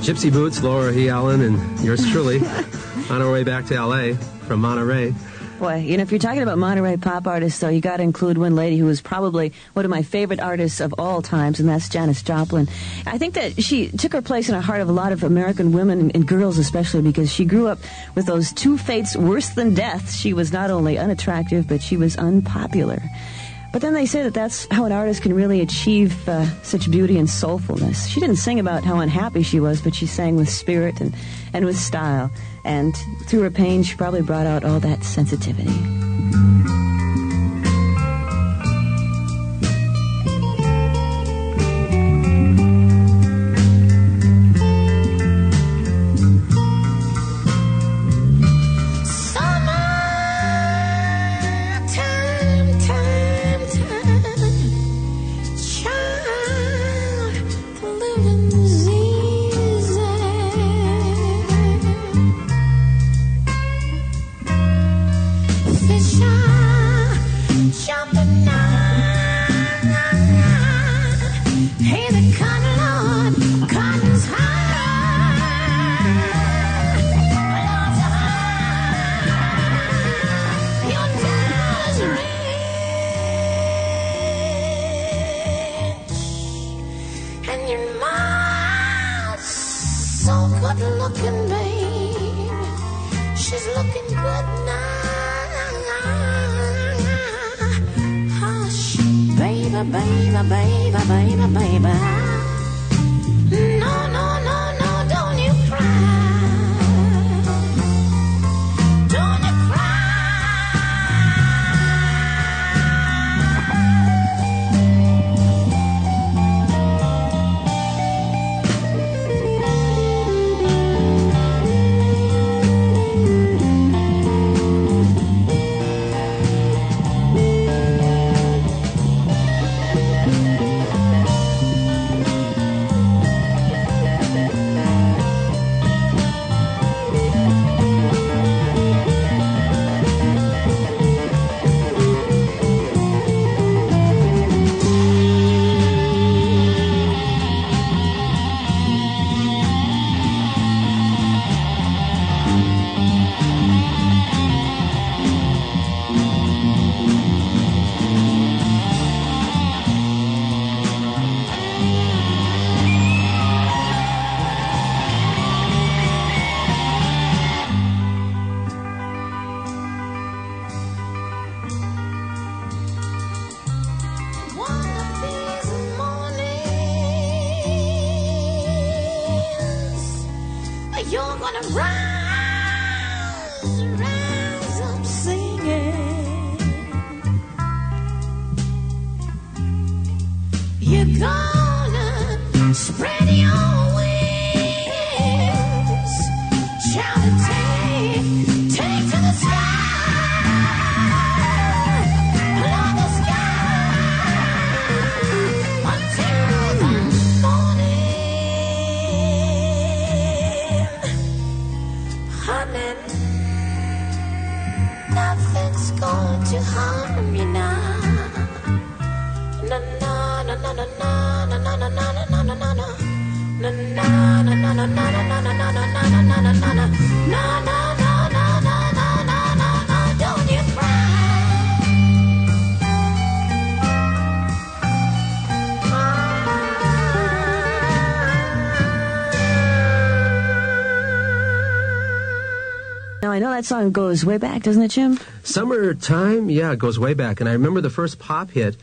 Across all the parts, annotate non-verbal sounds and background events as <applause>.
Gypsy Boots, Laura E. Allen, and yours truly <laughs> on our way back to LA from Monterey. Boy, you know, if you're talking about Monterey pop artists, though, you got to include one lady who was probably one of my favorite artists of all times, and that's Janis Joplin. I think that she took her place in the heart of a lot of American women and girls, especially because she grew up with those two fates worse than death. She was not only unattractive, but she was unpopular. But then they say that that's how an artist can really achieve uh, such beauty and soulfulness. She didn't sing about how unhappy she was, but she sang with spirit and, and with style. And through her pain, she probably brought out all that sensitivity. Now, I know that song goes way back, doesn't it, Jim? Summertime, yeah, it goes way back. And I remember the first pop hit,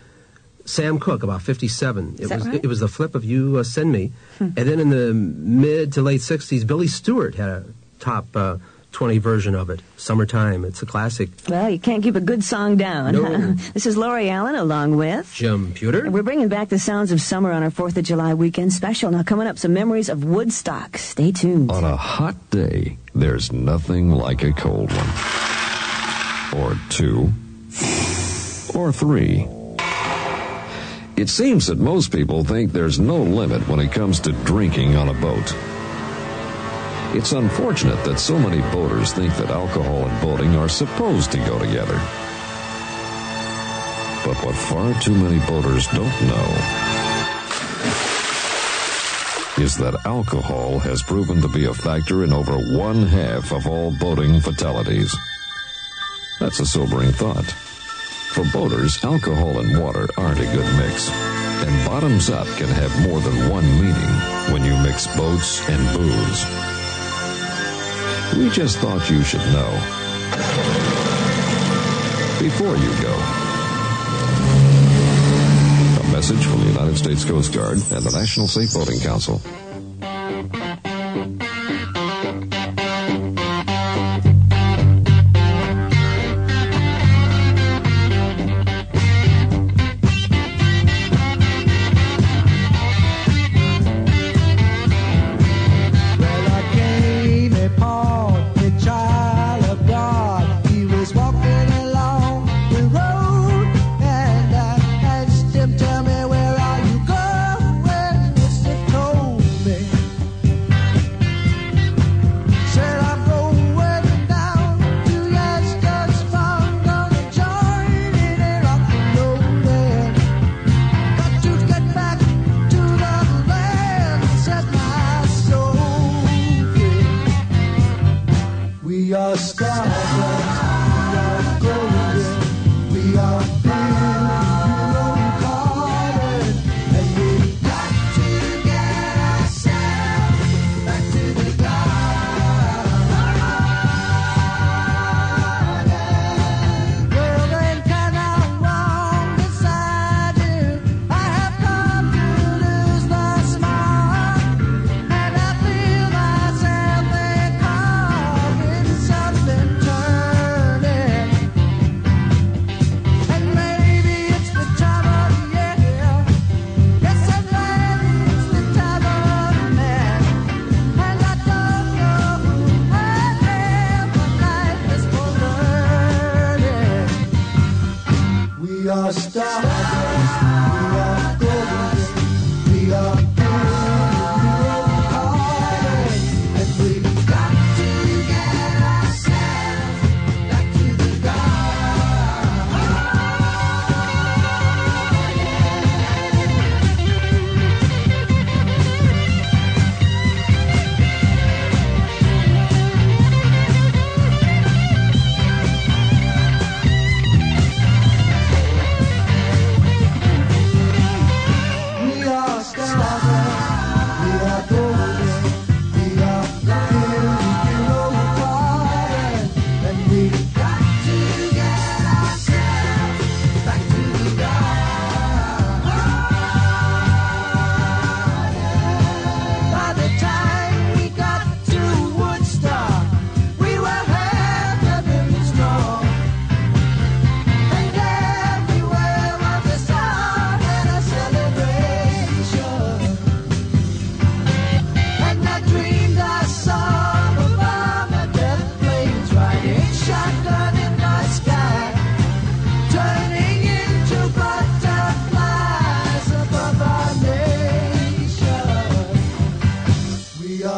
Sam Cooke, about 57. It that was right? it was the flip of You uh, Send Me. And then in the mid to late 60s, Billy Stewart had a top uh, 20 version of it, Summertime. It's a classic. Well, you can't keep a good song down. No. <laughs> this is Laurie Allen along with. Jim Pewter. We're bringing back the sounds of summer on our 4th of July weekend special. Now, coming up, some memories of Woodstock. Stay tuned. On a hot day, there's nothing like a cold one. Or two. Or three. It seems that most people think there's no limit when it comes to drinking on a boat. It's unfortunate that so many boaters think that alcohol and boating are supposed to go together. But what far too many boaters don't know is that alcohol has proven to be a factor in over one half of all boating fatalities. That's a sobering thought. For boaters, alcohol and water aren't a good mix. And bottoms up can have more than one meaning when you mix boats and booze. We just thought you should know. Before you go. A message from the United States Coast Guard and the National Safe Boating Council.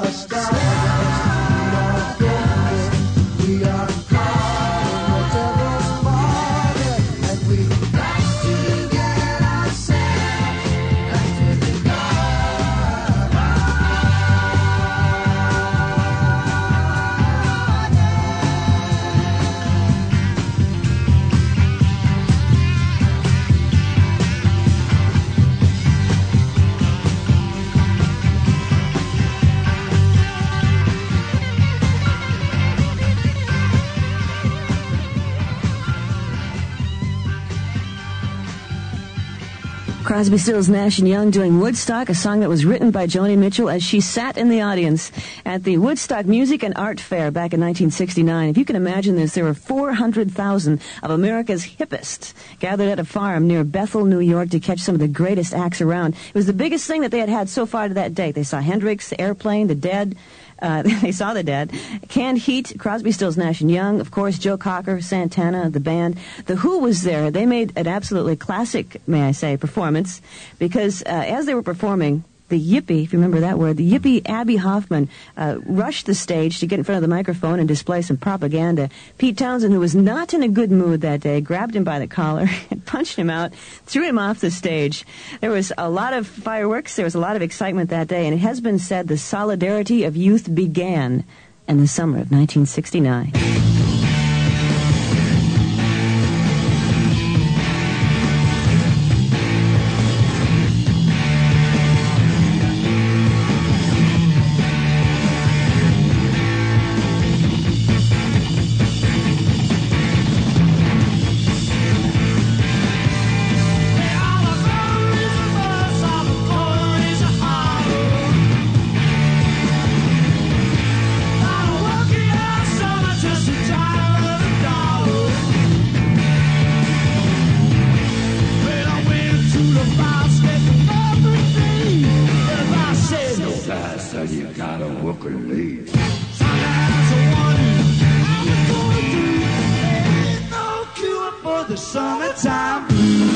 We Crosby, Stills, Nash and Young doing Woodstock, a song that was written by Joni Mitchell as she sat in the audience at the Woodstock Music and Art Fair back in 1969. If you can imagine this, there were 400,000 of America's hippest gathered at a farm near Bethel, New York to catch some of the greatest acts around. It was the biggest thing that they had had so far to that date. They saw Hendrix, the Airplane, the Dead. Uh, <laughs> they saw the dead. Canned Heat, Crosby, Stills, Nash and Young, of course, Joe Cocker, Santana, the band. The Who was there. They made an absolutely classic, may I say, performance because uh, as they were performing, the yippie, if you remember that word, the yippie Abbie Hoffman uh, rushed the stage to get in front of the microphone and display some propaganda. Pete Townshend, who was not in a good mood that day, grabbed him by the collar <laughs> punched him out, threw him off the stage. There was a lot of fireworks, there was a lot of excitement that day, and it has been said the solidarity of youth began in the summer of 1969. A lead. The summertime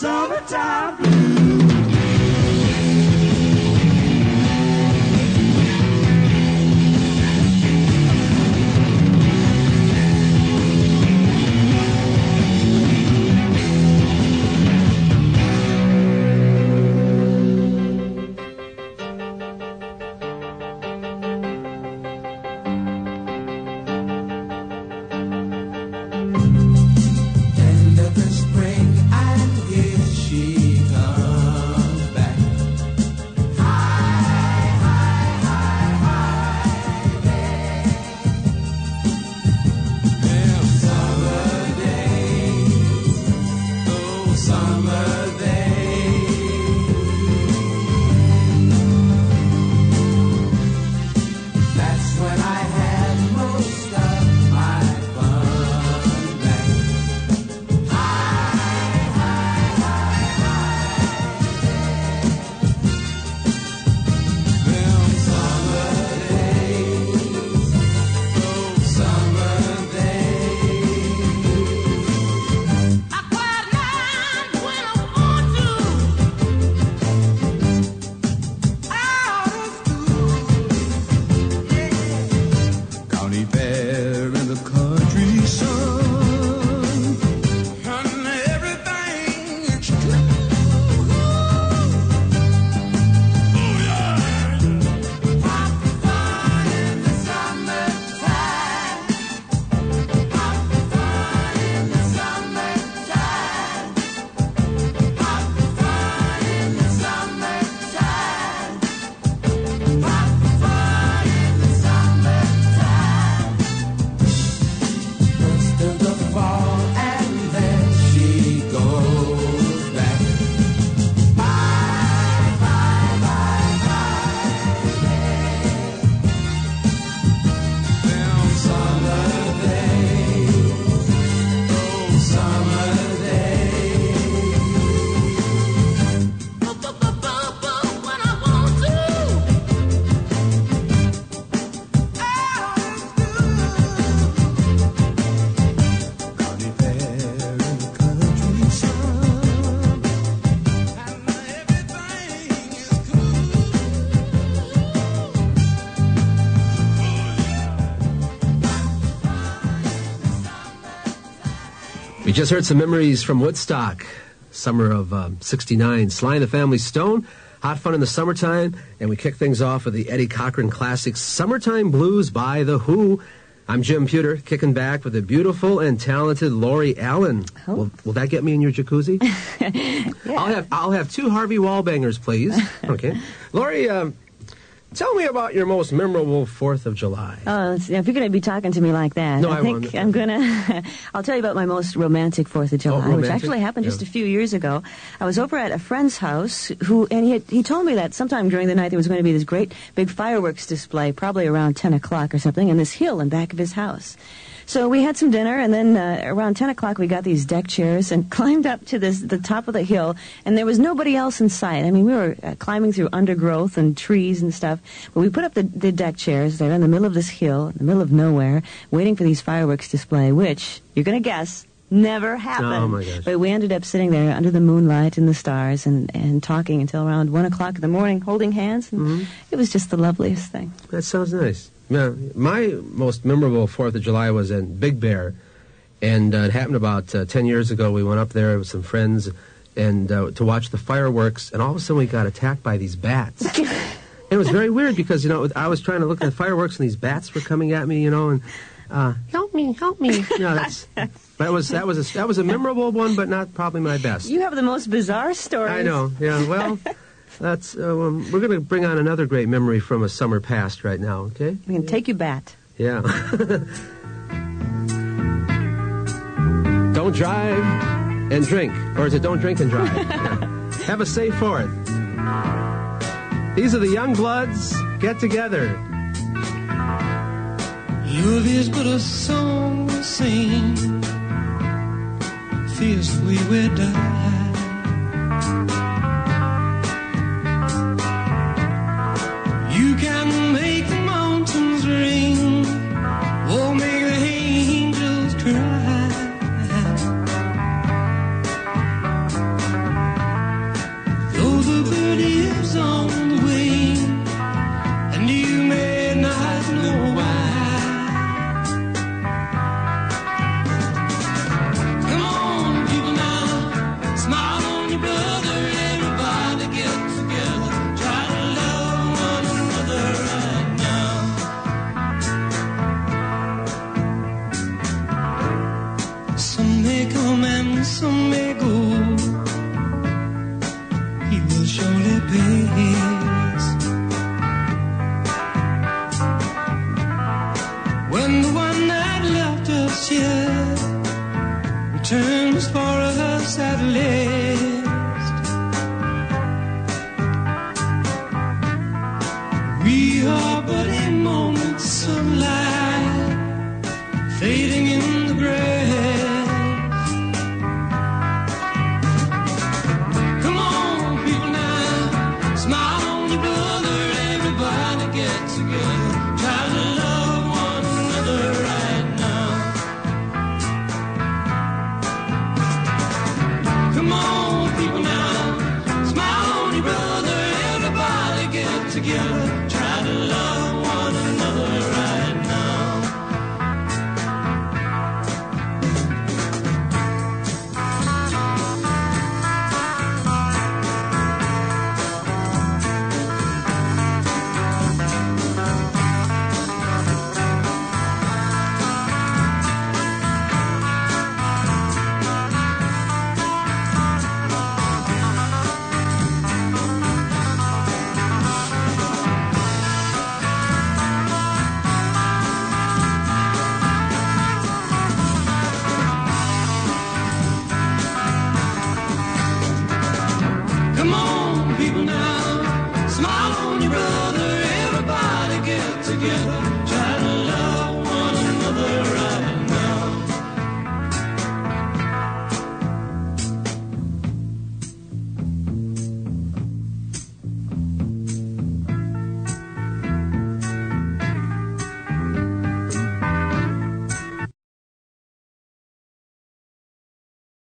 summertime. We just heard some memories from Woodstock, summer of um, 69. Sly and the Family Stone, hot fun in the summertime, and we kick things off with the Eddie Cochran classic Summertime Blues by The Who. I'm Jim Pewter, kicking back with the beautiful and talented Laurie Allen. Oh. Will, will that get me in your jacuzzi? <laughs> I'll have I'll have two Harvey Wallbangers, please. <laughs> Okay, Laurie, um, tell me about your most memorable Fourth of July. Oh, if you're going to be talking to me like that, No, I I think. I'm going <laughs> to. I'll tell you about my most romantic Fourth of oh, July, which Oh, romantic? actually happened just a few years ago. I was over at a friend's house who, and he had, he told me that sometime during the night there was going to be this great big fireworks display, probably around 10 o'clock or something, in this hill in back of his house. So we had some dinner, and then uh, around 10 o'clock we got these deck chairs and <laughs> climbed up to this the top of the hill, and there was nobody else in sight. I mean, we were uh, climbing through undergrowth and trees and stuff, but we put up the, the deck chairs there in the middle of this hill, in the middle of nowhere, waiting for these fireworks display, which, you're going to guess, never happened. Oh, my gosh. But we ended up sitting there under the moonlight and the stars and, and talking until around 1 o'clock in the morning, holding hands, and Mm-hmm. it was just the loveliest thing. That sounds nice. Yeah, my most memorable Fourth of July was in Big Bear, and uh, it happened about uh, ten years ago. We went up there with some friends, and uh, to watch the fireworks, and all of a sudden we got attacked by these bats. and <laughs> it was very weird because you know I was trying to look at the fireworks, and these bats were coming at me, you know, and uh, help me, help me. <laughs> You know, that's. But it was that was a, that was a memorable one, but not probably my best. You have the most bizarre stories. I know. Yeah. Well, <laughs> that's uh, um, we're going to bring on another great memory from a summer past right now. Okay. We can take you back. Yeah. don't drive and drink, or is it don't drink and drive? Yeah. <laughs> Have a safe fourth. These are the Youngbloods. Get together. Love is but a song we sing. Fiercely we die.